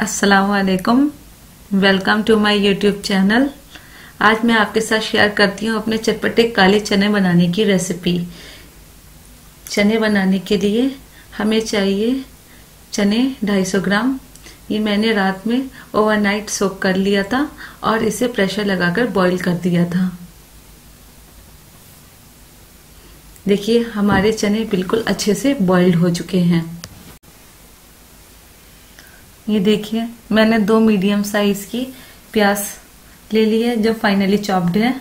असलकुम welcome to my YouTube channel आज मैं आपके साथ शेयर करती हूँ अपने चटपटे काले चने बनाने की रेसिपी चने बनाने के लिए हमें चाहिए चने 250 ग्राम। ये मैंने रात में ओवरनाइट सोक कर लिया था और इसे प्रेशर लगाकर बॉईल कर दिया था। देखिए, हमारे चने बिल्कुल अच्छे से बॉइल्ड हो चुके हैं। ये देखिए, मैंने दो मीडियम साइज़ की प्याज ले ली है, जो फाइनली चॉप्ड है।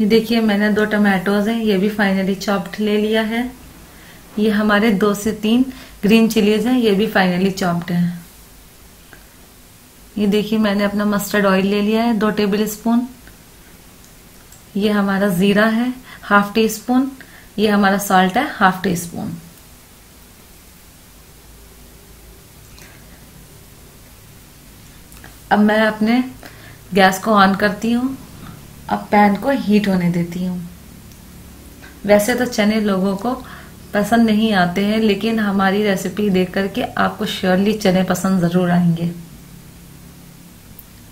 ये देखिए, मैंने दो टमाटोज हैं, ये भी फाइनली चॉप्ड ले लिया है। ये हमारे दो से तीन ग्रीन चिलीज हैं, ये भी फाइनली चॉप्ड है। ये देखिए, मैंने अपना मस्टर्ड ऑयल ले लिया है, दो टेबल स्पून ये हमारा जीरा है हाफ़ टी स्पून ये हमारा सॉल्ट है हाफ़ टी स्पून अब मैं अपने गैस को ऑन करती हूँ। अब पैन को हीट होने देती हूँ। वैसे तो चने लोगों को पसंद नहीं आते हैं, लेकिन हमारी रेसिपी देख करके आपको श्योरली चने पसंद ज़रूर आएँगे।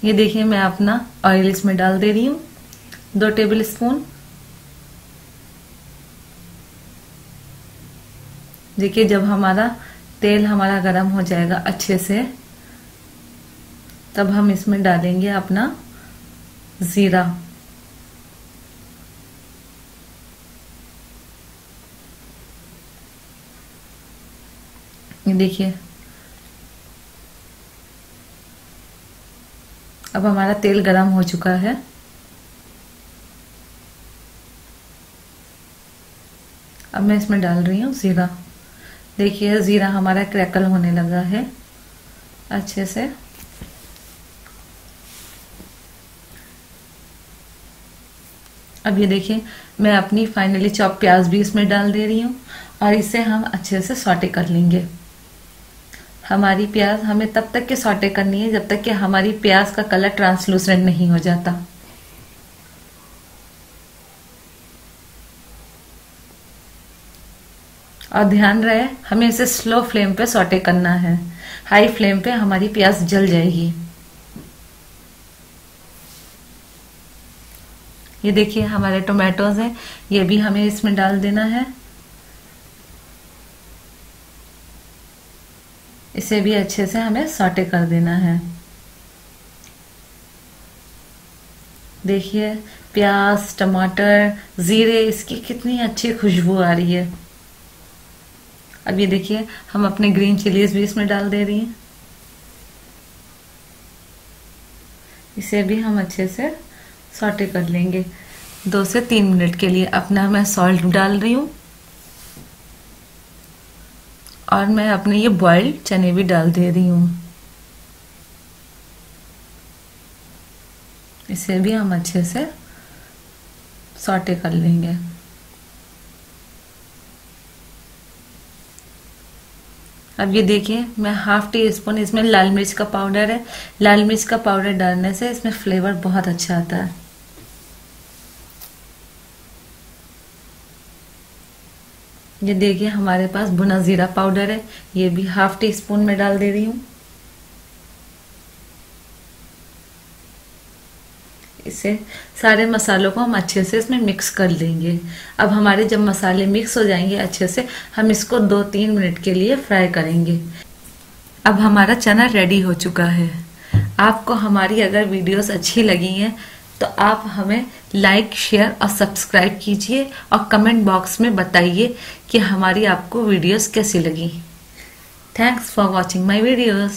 ये देखिए, मैं अपना ऑयल इसमें डाल दे रही हूँ। दो टेबल स्पून देखिए, जब हमारा तेल हमारा गर्म हो जाएगा अच्छे से, तब हम इसमें डालेंगे अपना जीरा। देखिए। अब हमारा तेल गरम हो चुका है। अब मैं इसमें डाल रही हूँ जीरा। देखिए, जीरा हमारा क्रैकल होने लगा है। अच्छे से। अब ये देखिए, मैं अपनी फाइनली चॉप प्याज भी इसमें डाल दे रही हूँ और इसे हम अच्छे से सॉटे कर लेंगे। हमारी प्याज, हमें तब तक के सॉटे करनी है जब तक कि हमारी प्याज का कलर ट्रांसलूसेंट नहीं हो जाता। और ध्यान रहे, हमें इसे स्लो फ्लेम पे सॉटे करना है। हाई फ्लेम पे हमारी प्याज जल जाएगी। ये देखिए, हमारे टोमेटोज हैं। ये भी हमें इसमें डाल देना है। इसे भी अच्छे से हमें सॉटे कर देना है। देखिए, प्याज, टमाटर, जीरे, इसकी कितनी अच्छी खुशबू आ रही है। अब ये देखिए, हम अपने ग्रीन चिलीज भी इसमें डाल दे रही हैं। इसे भी हम अच्छे से सॉटे कर लेंगे। दो से तीन मिनट के लिए अपना मैं सॉल्ट डाल रही हूँ। और मैं अपने ये बॉइल्ड चने भी डाल दे रही हूँ। इसे भी हम अच्छे से सॉटे कर लेंगे। अब ये देखिए, मैं हाफ़ टी स्पून इसमें लाल मिर्च का पाउडर है। लाल मिर्च का पाउडर डालने से इसमें फ्लेवर बहुत अच्छा आता है। ये देखिए, हमारे पास भुना जीरा पाउडर है। ये भी हाफ़ टी स्पून में डाल दे रही हूँ। इसे सारे मसालों को हम अच्छे से इसमें मिक्स कर लेंगे। अब हमारे जब मसाले मिक्स हो जाएँगे अच्छे से, हम इसको दो तीन मिनट के लिए फ्राई करेंगे। अब हमारा चना रेडी हो चुका है। आपको हमारी अगर वीडियोस अच्छी लगी हैं तो आप हमें लाइक शेयर और सब्सक्राइब कीजिए और कमेंट बॉक्स में बताइए कि हमारी आपको वीडियोस कैसी लगी। Thanks for watching my videos